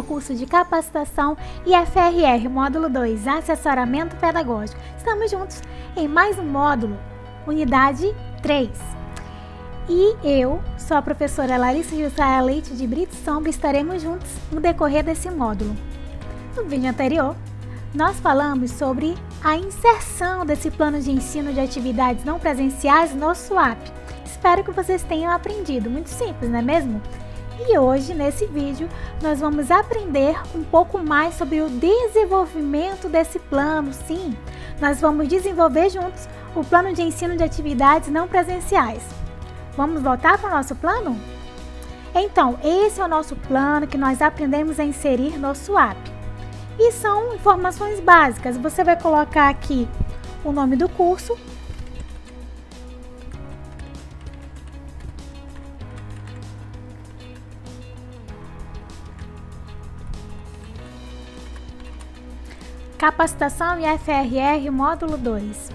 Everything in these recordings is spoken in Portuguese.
ao curso de capacitação IFRR, módulo 2, assessoramento pedagógico. Estamos juntos em mais um módulo, unidade 3. E eu sou a professora Larissa Jussara Leite de Brito Sombra e estaremos juntos no decorrer desse módulo. No vídeo anterior, nós falamos sobre a inserção desse plano de ensino de atividades não presenciais no SWAP. Espero que vocês tenham aprendido, muito simples, não é mesmo? E hoje, nesse vídeo, nós vamos aprender um pouco mais sobre o desenvolvimento desse plano. Sim, nós vamos desenvolver juntos o plano de ensino de atividades não presenciais. Vamos voltar para o nosso plano? Então, esse é o nosso plano que nós aprendemos a inserir no SWAP. E são informações básicas. Você vai colocar aqui o nome do curso, Capacitação IFRR Módulo 2.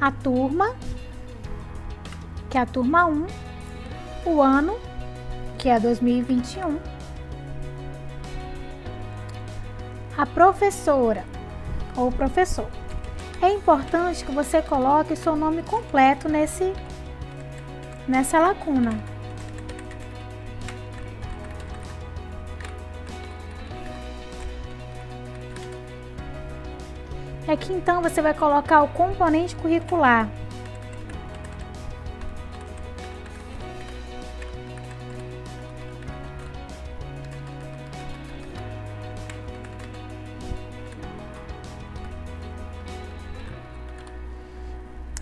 A turma, que é a turma 1, o ano, que é 2021. A professora ou professor. É importante que você coloque seu nome completo nesse nessa lacuna. Aqui então você vai colocar o componente curricular.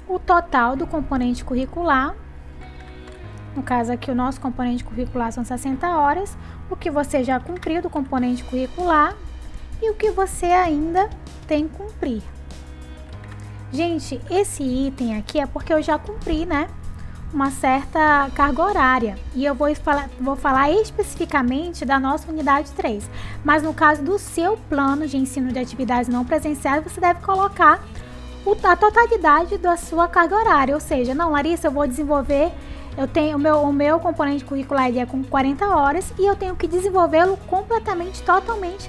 O total do componente curricular, no caso aqui o nosso componente curricular são 60 horas, o que você já cumpriu do componente curricular e o que você ainda tem cumprir. Gente, esse item aqui é porque eu já cumpri, né? Uma certa carga horária. E eu vou falar, vou falar especificamente da nossa unidade 3. Mas no caso do seu plano de ensino de atividades não presenciais, você deve colocar a totalidade da sua carga horária. Ou seja, não, Larissa, eu vou desenvolver eu tenho o meu, o meu componente curricular é com 40 horas e eu tenho que desenvolvê-lo completamente, totalmente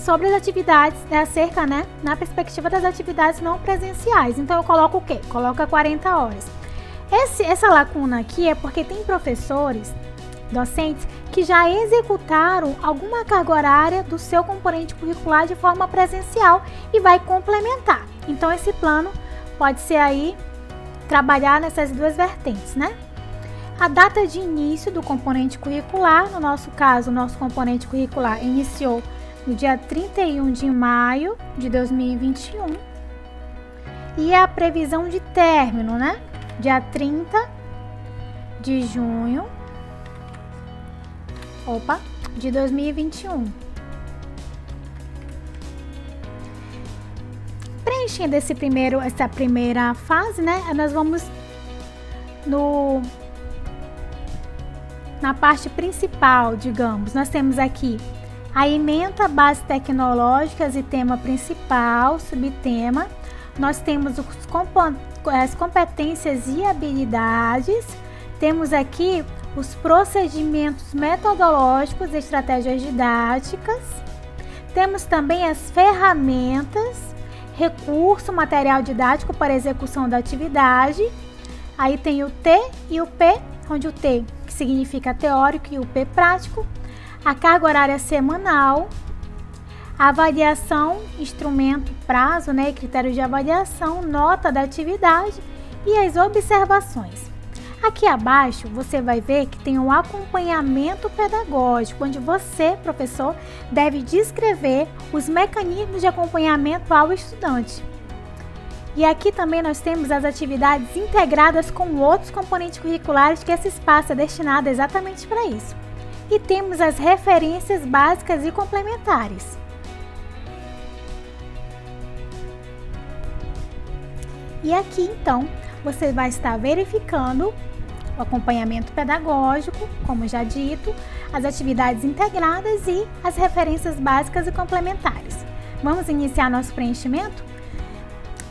sobre as atividades, né, acerca, né, na perspectiva das atividades não presenciais. Então eu coloco o quê? Coloca 40 horas. Esse, essa lacuna aqui é porque tem professores, docentes, que já executaram alguma carga horária do seu componente curricular de forma presencial e vai complementar. Então esse plano pode ser aí trabalhar nessas duas vertentes, né? A data de início do componente curricular, no nosso caso, o nosso componente curricular iniciou no dia 31 de maio de 2021. E a previsão de término, né? Dia 30 de junho. Opa, de 2021. Preenchendo esse primeiro, essa primeira fase, né? Nós vamos no na parte principal, digamos. Nós temos aqui a ementa bases tecnológicas e tema principal, subtema. Nós temos as competências e habilidades. Temos aqui os procedimentos metodológicos e estratégias didáticas. Temos também as ferramentas, recurso, material didático para execução da atividade. Aí tem o T e o P, onde o T que significa teórico e o P prático a carga horária semanal, a avaliação, instrumento, prazo, né, critério de avaliação, nota da atividade e as observações. Aqui abaixo você vai ver que tem um acompanhamento pedagógico, onde você, professor, deve descrever os mecanismos de acompanhamento ao estudante. E aqui também nós temos as atividades integradas com outros componentes curriculares que esse espaço é destinado exatamente para isso e temos as referências básicas e complementares. E aqui então você vai estar verificando o acompanhamento pedagógico, como já dito, as atividades integradas e as referências básicas e complementares. Vamos iniciar nosso preenchimento?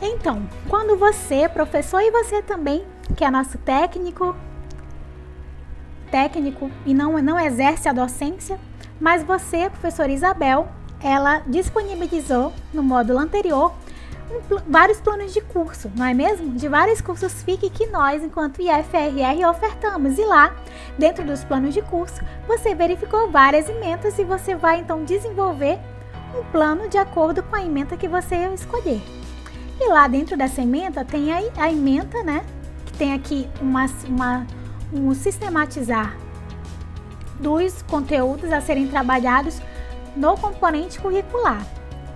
Então, quando você, professor, e você também, que é nosso técnico, técnico e não, não exerce a docência, Mas você, professora Isabel, ela disponibilizou no módulo anterior um, vários planos de curso, não é mesmo? De vários cursos FIC que nós, enquanto IFRR, ofertamos. E lá, dentro dos planos de curso, você verificou várias emendas e você vai então desenvolver um plano de acordo com a emenda que você escolher. E lá dentro dessa emenda tem a, a emenda, né? Que tem aqui uma, uma, um sistematizar dos conteúdos a serem trabalhados no componente curricular,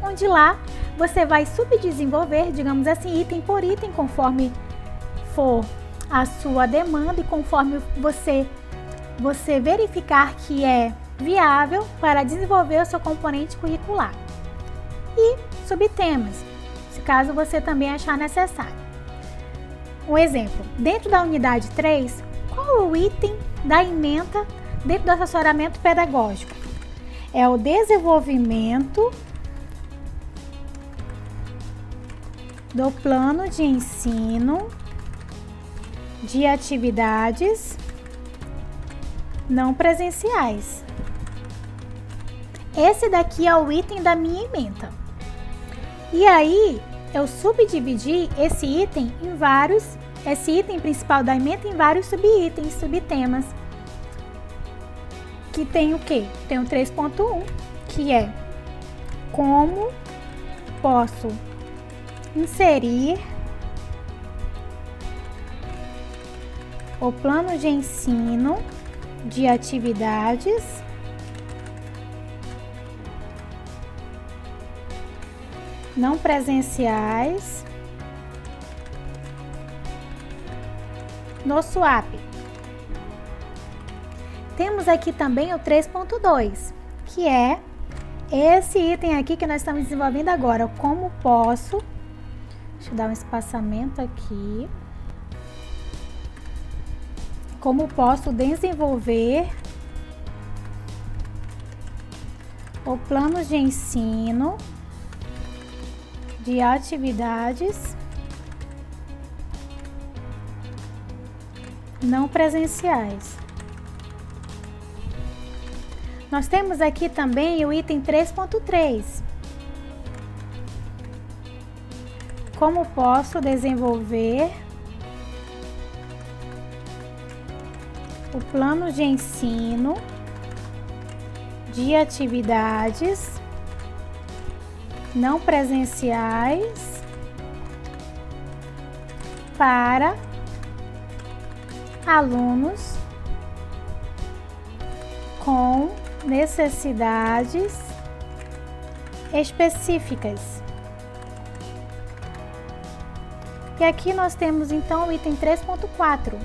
onde lá você vai subdesenvolver, digamos assim, item por item, conforme for a sua demanda e conforme você você verificar que é viável para desenvolver o seu componente curricular. E subtemas, se caso você também achar necessário. Um exemplo, dentro da unidade 3, qual o item da ementa dentro do assessoramento pedagógico? É o desenvolvimento do plano de ensino de atividades não presenciais. Esse daqui é o item da minha emenda. E aí, eu subdividi esse item em vários, esse item principal da emenda em vários subitens, subtemas. Que tem o quê? Tem o 3.1, que é como posso inserir o plano de ensino de atividades não presenciais no SWAP. Temos aqui também o 3.2, que é esse item aqui que nós estamos desenvolvendo agora. Como posso Deixa eu dar um espaçamento aqui. Como posso desenvolver o plano de ensino de atividades não presenciais. Nós temos aqui também o item 3.3, como posso desenvolver o plano de ensino de atividades não presenciais para alunos com necessidades específicas. E aqui nós temos então o item 3.4,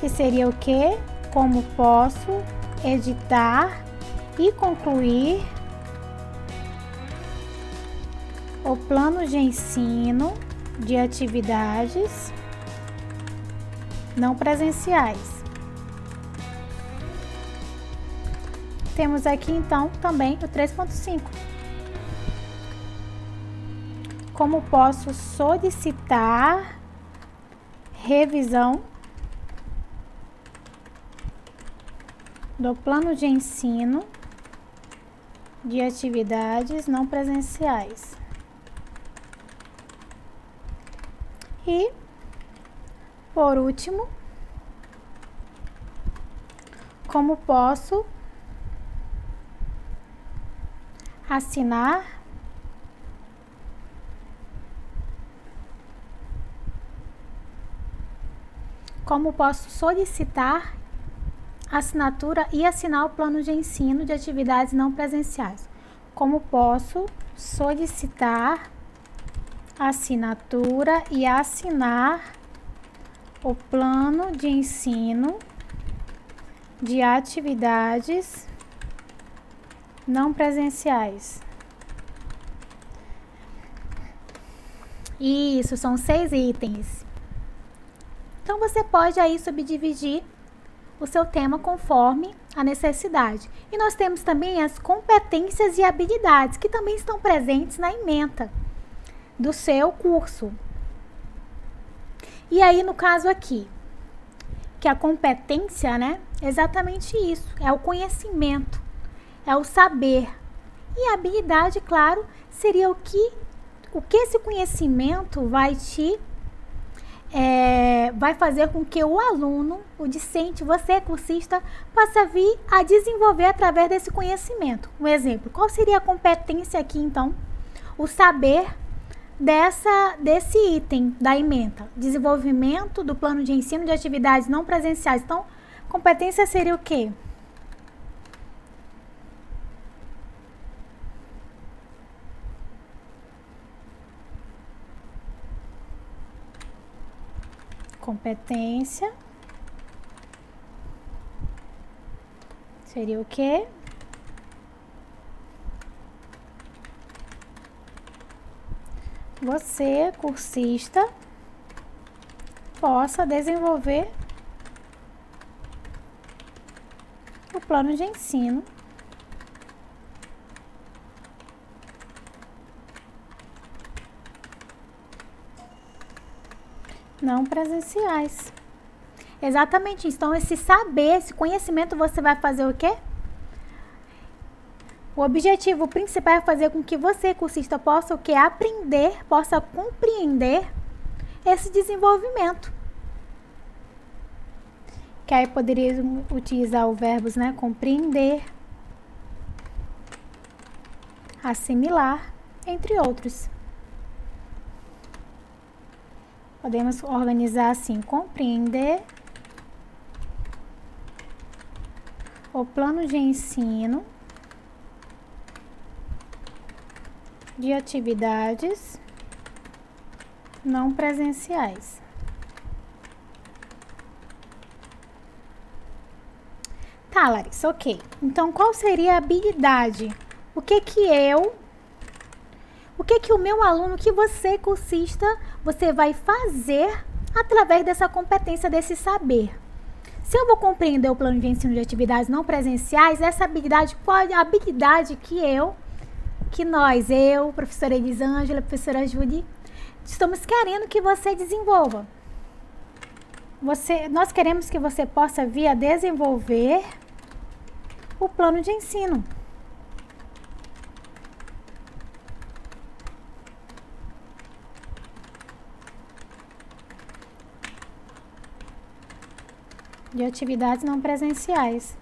que seria o que? Como posso editar e concluir o plano de ensino de atividades não presenciais. Temos aqui então também o 3.5 como posso solicitar revisão do plano de ensino de atividades não presenciais. E, por último, como posso assinar como posso solicitar assinatura e assinar o plano de ensino de atividades não presenciais. Como posso solicitar assinatura e assinar o plano de ensino de atividades não presenciais. Isso, são seis itens. Então você pode aí subdividir o seu tema conforme a necessidade. E nós temos também as competências e habilidades que também estão presentes na ementa do seu curso. E aí no caso aqui, que a competência, né, exatamente isso, é o conhecimento, é o saber. E a habilidade, claro, seria o que o que esse conhecimento vai te é, vai fazer com que o aluno, o discente, você, cursista, possa vir a desenvolver através desse conhecimento. Um exemplo, qual seria a competência aqui, então? O saber dessa, desse item da ementa. Desenvolvimento do plano de ensino de atividades não presenciais. Então, competência seria o quê? competência seria o quê? Você, cursista, possa desenvolver o plano de ensino não presenciais. Exatamente isso. Então, esse saber, esse conhecimento, você vai fazer o quê? O objetivo principal é fazer com que você, cursista, possa o quê? Aprender, possa compreender esse desenvolvimento. Que aí poderia utilizar o verbos, né? Compreender, assimilar, entre outros. Podemos organizar assim: compreender o plano de ensino de atividades não presenciais. Tá, Larissa, ok. Então, qual seria a habilidade? O que que eu o que que o meu aluno, que você cursista, você vai fazer através dessa competência, desse saber? Se eu vou compreender o plano de ensino de atividades não presenciais, essa habilidade pode, a habilidade que eu, que nós, eu, professora Elisângela, professora Judy, estamos querendo que você desenvolva. Você, nós queremos que você possa vir a desenvolver o plano de ensino. de atividades não presenciais.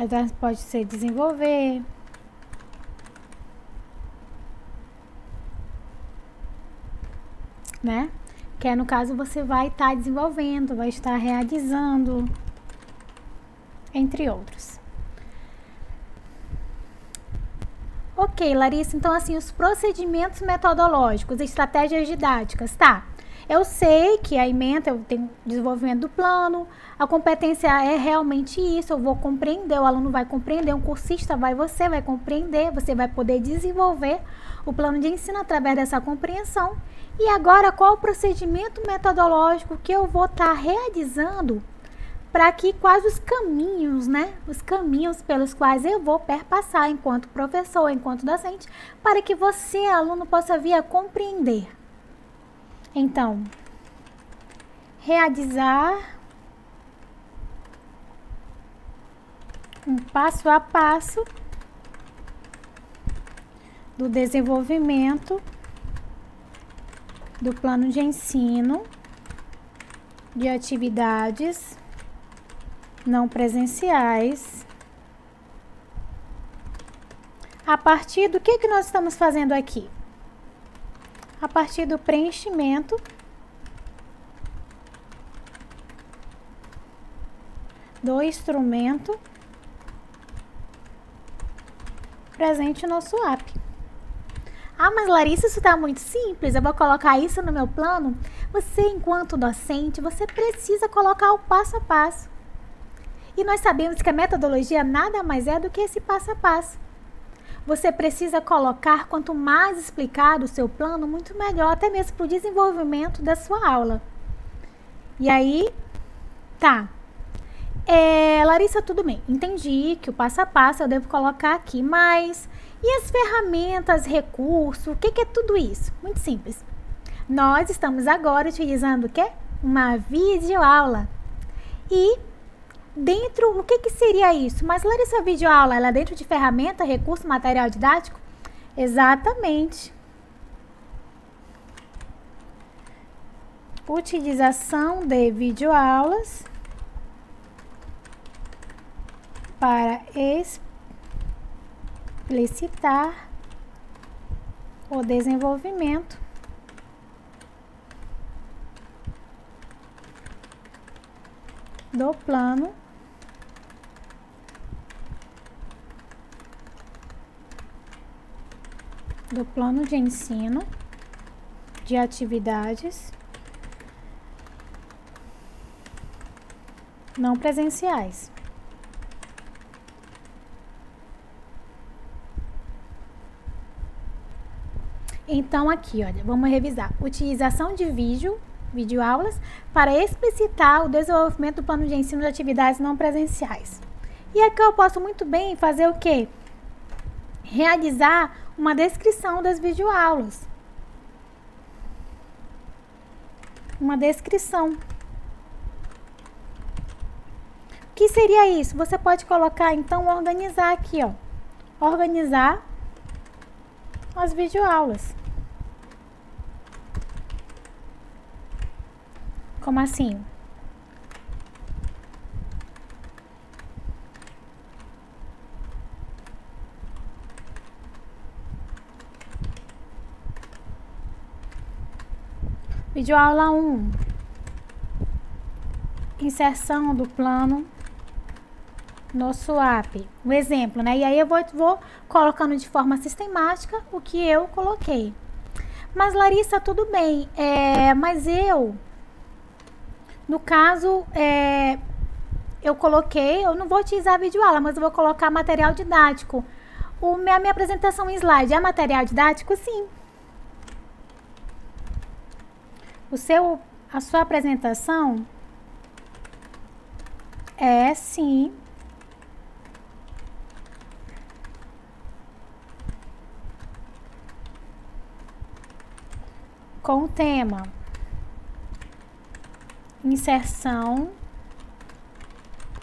Aí pode ser desenvolver. Né? Que é, no caso você vai estar tá desenvolvendo, vai estar realizando, entre outros. Ok, Larissa, então assim, os procedimentos metodológicos, estratégias didáticas, tá? Eu sei que a ementa, eu tenho desenvolvimento do plano, a competência é realmente isso, eu vou compreender, o aluno vai compreender, um cursista vai, você vai compreender, você vai poder desenvolver o plano de ensino através dessa compreensão. E agora, qual o procedimento metodológico que eu vou estar tá realizando para que quais os caminhos, né? Os caminhos pelos quais eu vou perpassar enquanto professor, enquanto docente, para que você, aluno, possa vir a compreender. Então, realizar um passo a passo do desenvolvimento do plano de ensino de atividades não presenciais. A partir do que, que nós estamos fazendo aqui? A partir do preenchimento do instrumento presente no SWAP. Ah, mas Larissa, isso está muito simples, eu vou colocar isso no meu plano. Você, enquanto docente, você precisa colocar o passo a passo. E nós sabemos que a metodologia nada mais é do que esse passo a passo. Você precisa colocar quanto mais explicado o seu plano, muito melhor, até mesmo para o desenvolvimento da sua aula. E aí, tá. É, Larissa, tudo bem. Entendi que o passo a passo eu devo colocar aqui, mas e as ferramentas, recursos, o que, que é tudo isso? Muito simples. Nós estamos agora utilizando o quê? Uma videoaula. E dentro, o que, que seria isso? Mas Larissa, videoaula, ela é dentro de ferramenta, recurso, material didático? Exatamente. Utilização de videoaulas para explicitar o desenvolvimento do plano do plano de ensino de atividades não presenciais. Então, aqui, olha, vamos revisar. Utilização de vídeo, videoaulas, para explicitar o desenvolvimento do plano de ensino de atividades não presenciais. E aqui eu posso muito bem fazer o quê? Realizar uma descrição das videoaulas. Uma descrição. O que seria isso? Você pode colocar, então, organizar aqui, ó. Organizar as videoaulas. Como assim? Vídeo aula 1. Inserção do plano no SWAP. Um exemplo, né? E aí eu vou, vou colocando de forma sistemática o que eu coloquei. Mas Larissa, tudo bem. É, mas eu no caso, é, eu coloquei, eu não vou utilizar videoaula, mas eu vou colocar material didático. O, a minha apresentação em slide é material didático? Sim. O seu, a sua apresentação é sim. Com o tema inserção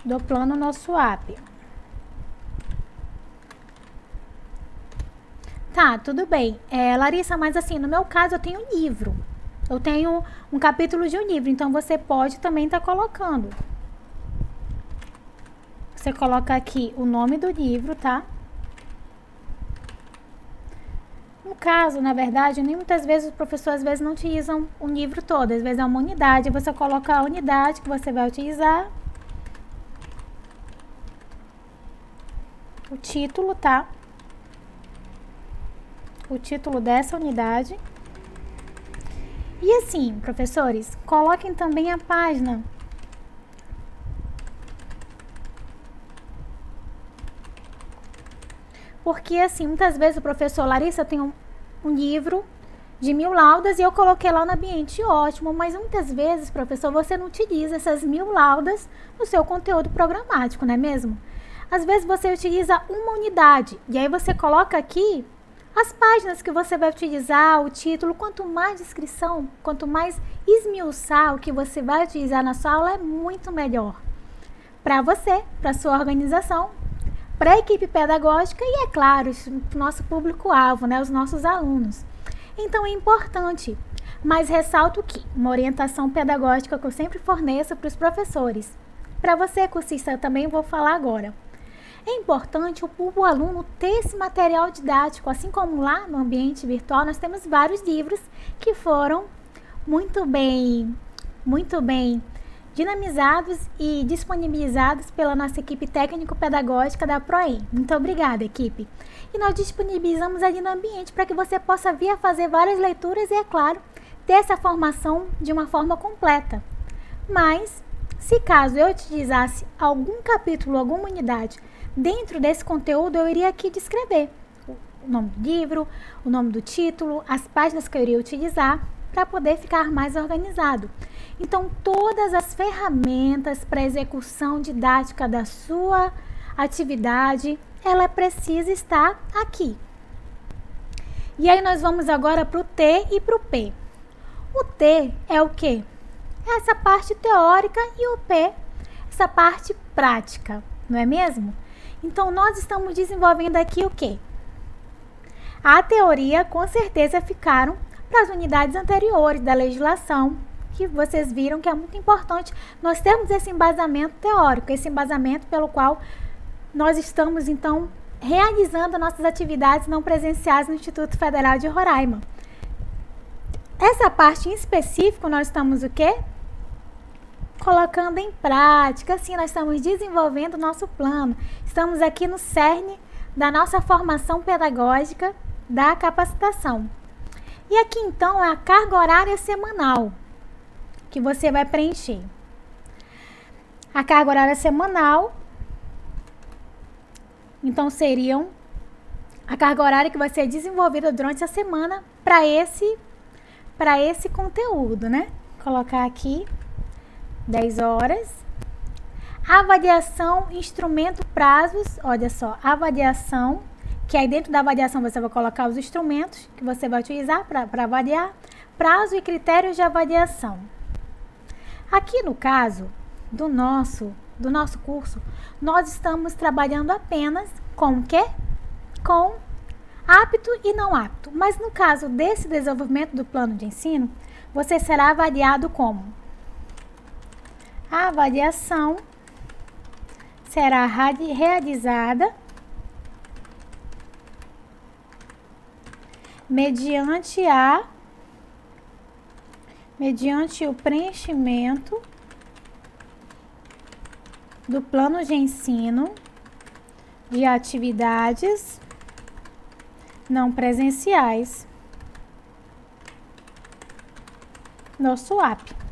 do plano no swap. Tá, tudo bem. É, Larissa, mas assim, no meu caso eu tenho um livro. Eu tenho um capítulo de um livro, então você pode também estar tá colocando. Você coloca aqui o nome do livro, tá? No caso, na verdade, nem muitas vezes os professores às vezes não utilizam o livro todo, às vezes é uma unidade, você coloca a unidade que você vai utilizar. O título, tá? O título dessa unidade. E assim, professores, coloquem também a página Porque, assim, muitas vezes o professor Larissa tem um, um livro de mil laudas e eu coloquei lá no ambiente ótimo, mas muitas vezes, professor, você não utiliza essas mil laudas no seu conteúdo programático, não é mesmo? Às vezes você utiliza uma unidade e aí você coloca aqui as páginas que você vai utilizar, o título, quanto mais descrição, quanto mais esmiuçar o que você vai utilizar na sua aula é muito melhor para você, para sua organização, para a equipe pedagógica e, é claro, nosso público-alvo, né, os nossos alunos. Então é importante, mas ressalto que uma orientação pedagógica que eu sempre forneço para os professores. Para você, cursista, eu também vou falar agora. É importante o, o aluno ter esse material didático, assim como lá no ambiente virtual nós temos vários livros que foram muito bem, muito bem dinamizados e disponibilizados pela nossa equipe técnico-pedagógica da PROEM. Muito obrigada, equipe! E nós disponibilizamos ali no ambiente para que você possa vir a fazer várias leituras e, é claro, ter essa formação de uma forma completa. Mas, se caso eu utilizasse algum capítulo, alguma unidade dentro desse conteúdo, eu iria aqui descrever o nome do livro, o nome do título, as páginas que eu iria utilizar para poder ficar mais organizado. Então, todas as ferramentas para execução didática da sua atividade, ela precisa estar aqui. E aí nós vamos agora para o T e para o P. O T é o que? É essa parte teórica e o P, essa parte prática, não é mesmo? Então nós estamos desenvolvendo aqui o que? A teoria com certeza ficaram para as unidades anteriores da legislação, que vocês viram que é muito importante nós termos esse embasamento teórico, esse embasamento pelo qual nós estamos então realizando nossas atividades não presenciais no Instituto Federal de Roraima. Essa parte em específico nós estamos o quê? Colocando em prática, assim nós estamos desenvolvendo o nosso plano. Estamos aqui no cerne da nossa formação pedagógica da capacitação. E aqui então é a carga horária semanal que você vai preencher. A carga horária semanal então seriam a carga horária que vai ser desenvolvida durante a semana para esse para esse conteúdo, né? Colocar aqui 10 horas. Avaliação, instrumento, prazos. Olha só, avaliação, que aí dentro da avaliação você vai colocar os instrumentos que você vai utilizar para avaliar, prazo e critérios de avaliação. Aqui no caso do nosso do nosso curso, nós estamos trabalhando apenas com o quê? Com apto e não apto. Mas no caso desse desenvolvimento do plano de ensino, você será avaliado como? A avaliação será realizada mediante a mediante o preenchimento do plano de ensino de atividades não presenciais no SWAP.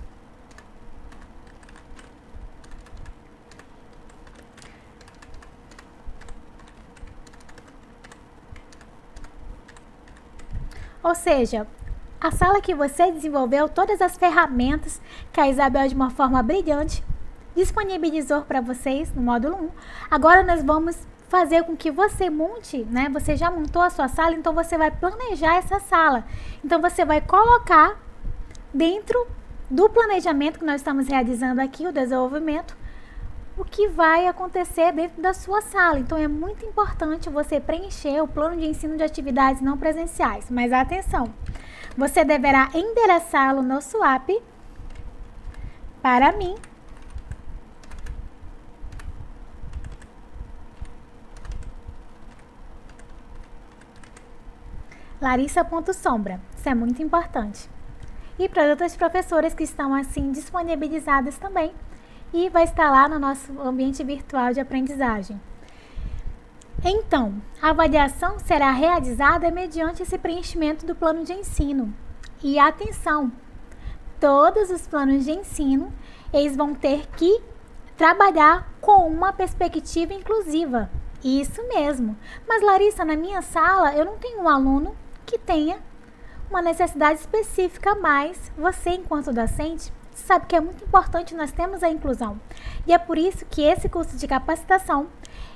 Ou seja, a sala que você desenvolveu todas as ferramentas que a Isabel, de uma forma brilhante, disponibilizou para vocês no módulo 1. Agora nós vamos fazer com que você monte, né? Você já montou a sua sala, então você vai planejar essa sala. Então você vai colocar dentro do planejamento que nós estamos realizando aqui, o desenvolvimento, o que vai acontecer dentro da sua sala. Então é muito importante você preencher o plano de ensino de atividades não presenciais. Mas atenção, você deverá endereçá-lo no SWAP para mim Larissa.sombra. Isso é muito importante. E para outras professoras que estão assim disponibilizadas também. E vai estar lá no nosso ambiente virtual de aprendizagem. Então, a avaliação será realizada mediante esse preenchimento do plano de ensino. E atenção, todos os planos de ensino, eles vão ter que trabalhar com uma perspectiva inclusiva. Isso mesmo. Mas Larissa, na minha sala eu não tenho um aluno que tenha uma necessidade específica, mas você, enquanto docente, sabe que é muito importante nós temos a inclusão. E é por isso que esse curso de capacitação,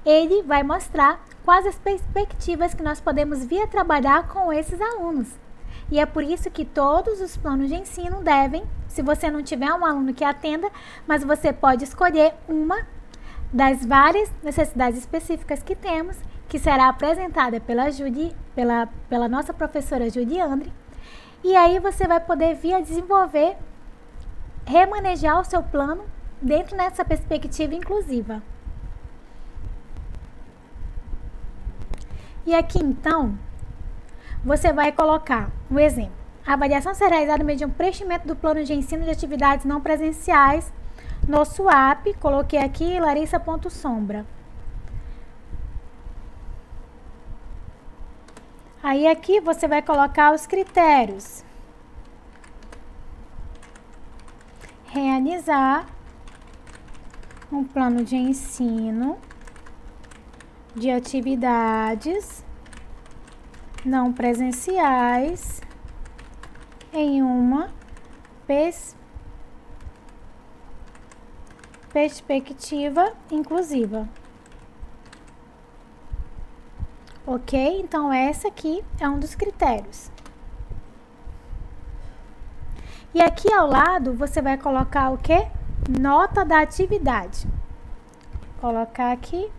ele vai mostrar quais as perspectivas que nós podemos vir a trabalhar com esses alunos. E é por isso que todos os planos de ensino devem, se você não tiver um aluno que atenda, mas você pode escolher uma das várias necessidades específicas que temos que será apresentada pela Judy, pela, pela nossa professora Judy Andre. E aí você vai poder vir a desenvolver, remanejar o seu plano dentro dessa perspectiva inclusiva. E aqui então, você vai colocar um exemplo. A avaliação será realizada mediante um preenchimento do plano de ensino de atividades não presenciais no SWAP. Coloquei aqui larissa.sombra. Aí aqui você vai colocar os critérios. Realizar um plano de ensino de atividades não presenciais em uma pers perspectiva inclusiva. Ok? Então, essa aqui é um dos critérios. E aqui ao lado, você vai colocar o que? Nota da atividade. Colocar aqui.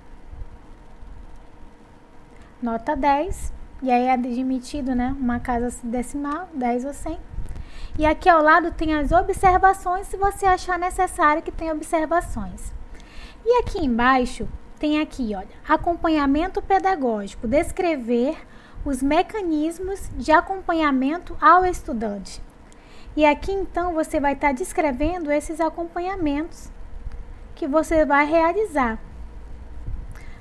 Nota 10. E aí é admitido, né? Uma casa decimal, 10 ou 100. E aqui ao lado tem as observações, se você achar necessário que tenha observações. E aqui embaixo tem aqui, olha, acompanhamento pedagógico, descrever os mecanismos de acompanhamento ao estudante. E aqui então você vai estar descrevendo esses acompanhamentos que você vai realizar.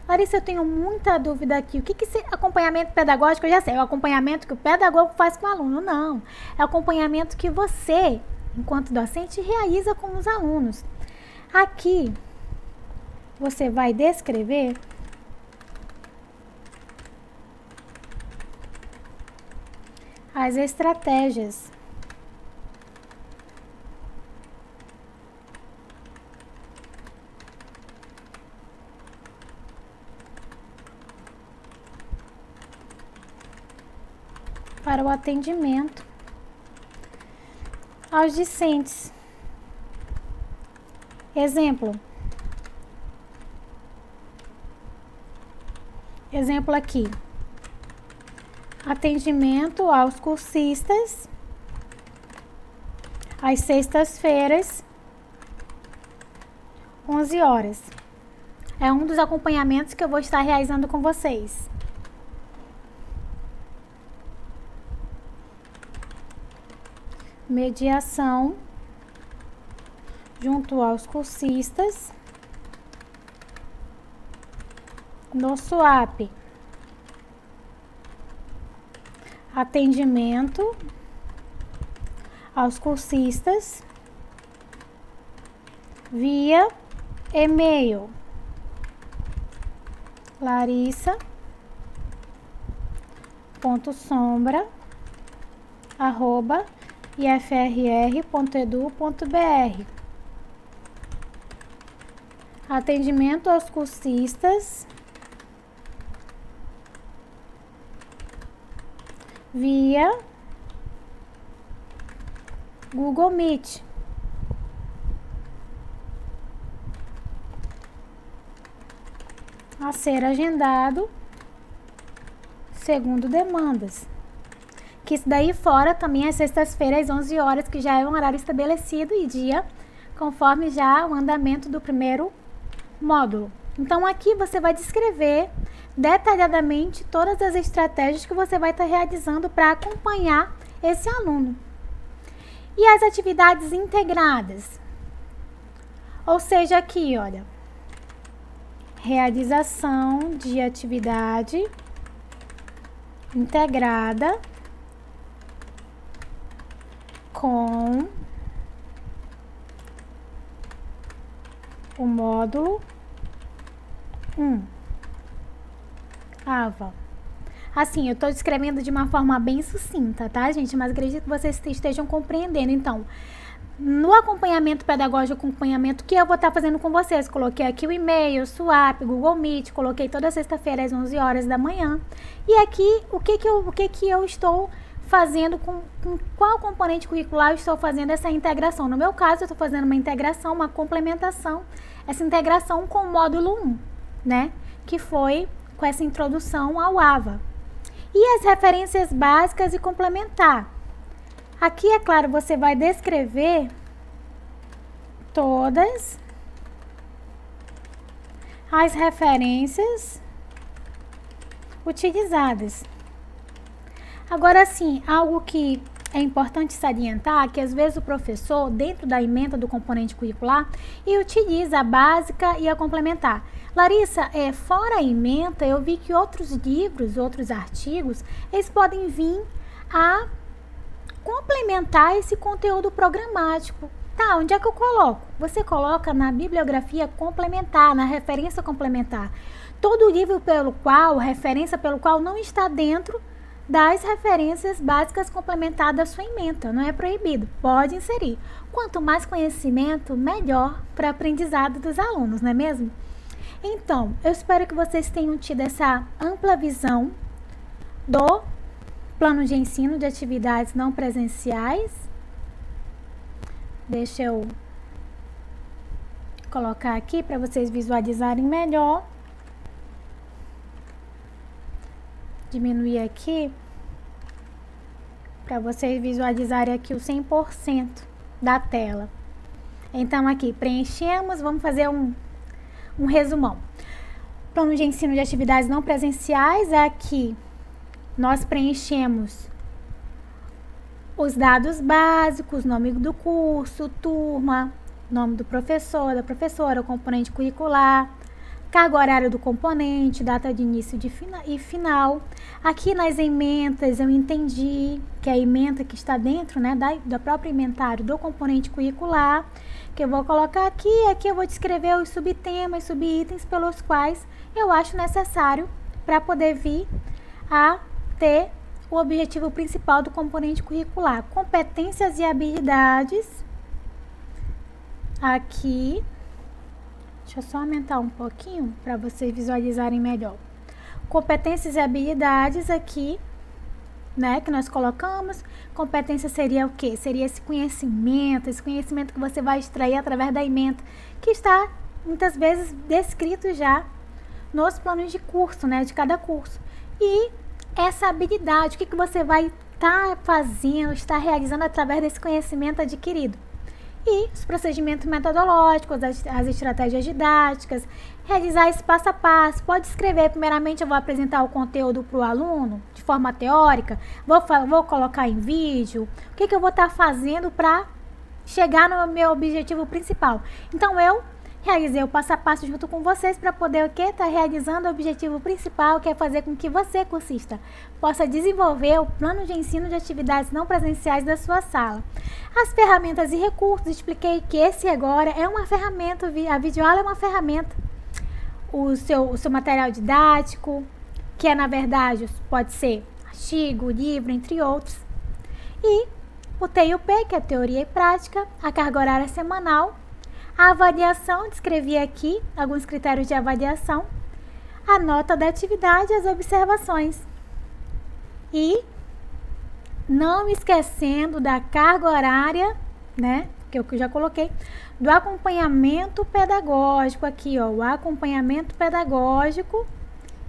Larissa, eu tenho muita dúvida aqui. O que, que é acompanhamento pedagógico? Eu já sei, é o acompanhamento que o pedagogo faz com o aluno. Não. É o acompanhamento que você, enquanto docente, realiza com os alunos. Aqui, você vai descrever as estratégias para o atendimento aos discentes. Exemplo. Exemplo aqui. Atendimento aos cursistas às sextas-feiras, 11 horas. É um dos acompanhamentos que eu vou estar realizando com vocês. Mediação junto aos cursistas no SWAP. Atendimento aos cursistas via e-mail. Larissa ponto sombra arroba ifrr.edu.br. Atendimento aos cursistas via Google Meet. A ser agendado segundo demandas que isso daí fora também é sextas-feiras, às 11 horas, que já é um horário estabelecido e dia, conforme já o andamento do primeiro módulo. Então aqui você vai descrever detalhadamente todas as estratégias que você vai estar realizando para acompanhar esse aluno. E as atividades integradas? Ou seja, aqui, olha, realização de atividade integrada com o módulo 1. AVA. Assim, eu estou descrevendo de uma forma bem sucinta, tá, gente? Mas acredito que vocês estejam compreendendo. Então, no acompanhamento pedagógico, acompanhamento que eu vou estar fazendo com vocês, coloquei aqui o e-mail, Swap, Google Meet, coloquei toda sexta-feira às 11 horas da manhã. E aqui, o que que eu, o que que eu estou fazendo com, com qual componente curricular eu estou fazendo essa integração. No meu caso, eu estou fazendo uma integração, uma complementação, essa integração com o módulo 1, né? Que foi com essa introdução ao AVA. E as referências básicas e complementar. Aqui, é claro, você vai descrever todas as referências utilizadas. Agora sim, algo que é importante salientar que às vezes o professor, dentro da emenda do componente curricular, e utiliza a básica e a complementar. Larissa, é, fora a emenda, eu vi que outros livros, outros artigos, eles podem vir a complementar esse conteúdo programático. Tá, onde é que eu coloco? Você coloca na bibliografia complementar, na referência complementar. Todo livro pelo qual, referência pelo qual não está dentro das referências básicas complementares da sua ementa. Não é proibido, pode inserir. Quanto mais conhecimento, melhor para o aprendizado dos alunos, não é mesmo? Então, eu espero que vocês tenham tido essa ampla visão do plano de ensino de atividades não presenciais. Deixa eu colocar aqui para vocês visualizarem melhor. Diminuir aqui para vocês visualizarem aqui o 100% da tela. Então aqui preenchemos, vamos fazer um, um resumão. Plano de ensino de atividades não presenciais, aqui nós preenchemos os dados básicos, nome do curso, turma, nome do professor, da professora, o componente curricular, carga horária do componente, data de início de fina e final. Aqui nas ementas eu entendi que a ementa que está dentro né, da, do próprio inventário do componente curricular, que eu vou colocar aqui, aqui eu vou descrever os subtemas, subitens pelos quais eu acho necessário para poder vir a ter o objetivo principal do componente curricular, competências e habilidades aqui. Deixa eu só aumentar um pouquinho para vocês visualizarem melhor. Competências e habilidades aqui, né, que nós colocamos. Competência seria o quê? Seria esse conhecimento, esse conhecimento que você vai extrair através da ementa, que está muitas vezes descrito já nos planos de curso, né, de cada curso. E essa habilidade, o que, que você vai estar tá fazendo, estar realizando através desse conhecimento adquirido e os procedimentos metodológicos, as, as estratégias didáticas, realizar esse passo a passo. Pode escrever, primeiramente eu vou apresentar o conteúdo para o aluno de forma teórica, vou, vou colocar em vídeo, o que, que eu vou estar tá fazendo para chegar no meu objetivo principal. Então eu realizei o passo a passo junto com vocês para poder o que estar tá realizando o objetivo principal, que é fazer com que você, cursista, possa desenvolver o plano de ensino de atividades não presenciais da sua sala. As ferramentas e recursos, expliquei que esse agora é uma ferramenta, a videoaula é uma ferramenta. O seu, o seu material didático, que é na verdade, pode ser artigo, livro, entre outros. E o TUP, que é teoria e prática, a carga horária semanal a avaliação, descrevi aqui alguns critérios de avaliação. A nota da atividade e as observações. E não esquecendo da carga horária, né? Que eu já coloquei, do acompanhamento pedagógico aqui, ó, o acompanhamento pedagógico,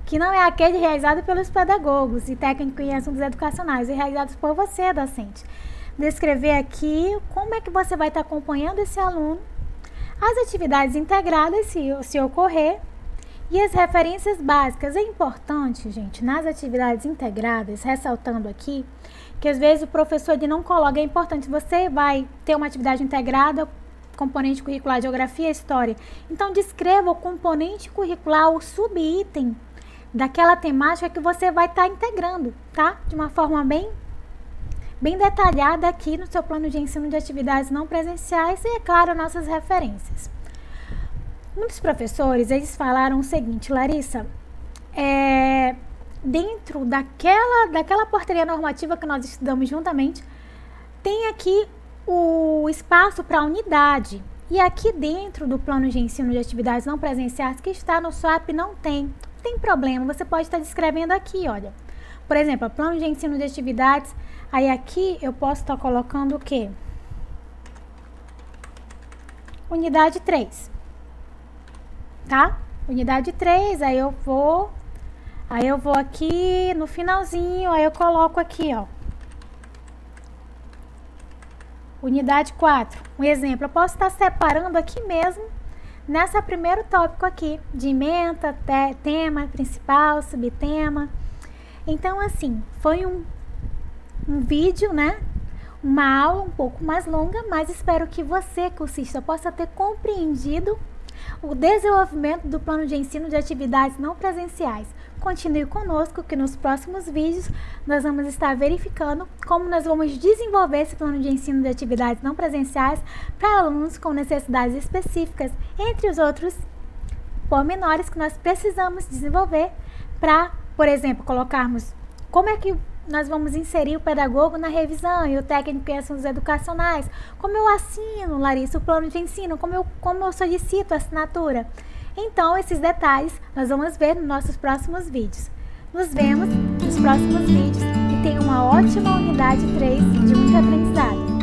que não é aquele realizado pelos pedagogos e técnicos em assuntos educacionais, é realizado por você, docente. Descrever aqui como é que você vai estar acompanhando esse aluno as atividades integradas, se, se ocorrer, e as referências básicas. É importante, gente, nas atividades integradas, ressaltando aqui, que às vezes o professor ele não coloca, é importante, você vai ter uma atividade integrada, componente curricular, geografia e história. Então, descreva o componente curricular, o subitem daquela temática que você vai estar tá integrando, tá? De uma forma bem bem detalhada aqui no seu plano de ensino de atividades não presenciais e, é claro, nossas referências. Muitos professores, eles falaram o seguinte, Larissa, é, dentro daquela, daquela portaria normativa que nós estudamos juntamente, tem aqui o espaço para unidade. E aqui dentro do plano de ensino de atividades não presenciais que está no SWAP não tem. Tem problema, você pode estar descrevendo aqui, olha. Por exemplo, plano de ensino de atividades Aí aqui eu posso estar tá colocando o quê? Unidade 3. Tá? Unidade 3, aí eu vou Aí eu vou aqui no finalzinho, aí eu coloco aqui, ó. Unidade 4. Um exemplo, eu posso estar separando aqui mesmo, nessa primeiro tópico aqui, de menta, te, tema principal, subtema. Então, assim, foi um um vídeo, né? Uma aula um pouco mais longa, mas espero que você, cursista, possa ter compreendido o desenvolvimento do plano de ensino de atividades não presenciais. Continue conosco que nos próximos vídeos nós vamos estar verificando como nós vamos desenvolver esse plano de ensino de atividades não presenciais para alunos com necessidades específicas, entre os outros pormenores que nós precisamos desenvolver para, por exemplo, colocarmos como é que nós vamos inserir o pedagogo na revisão e o técnico em assuntos educacionais. Como eu assino, Larissa, o plano de ensino, como eu, como eu solicito a assinatura. Então, esses detalhes nós vamos ver nos nossos próximos vídeos. Nos vemos nos próximos vídeos e tenha uma ótima unidade 3 de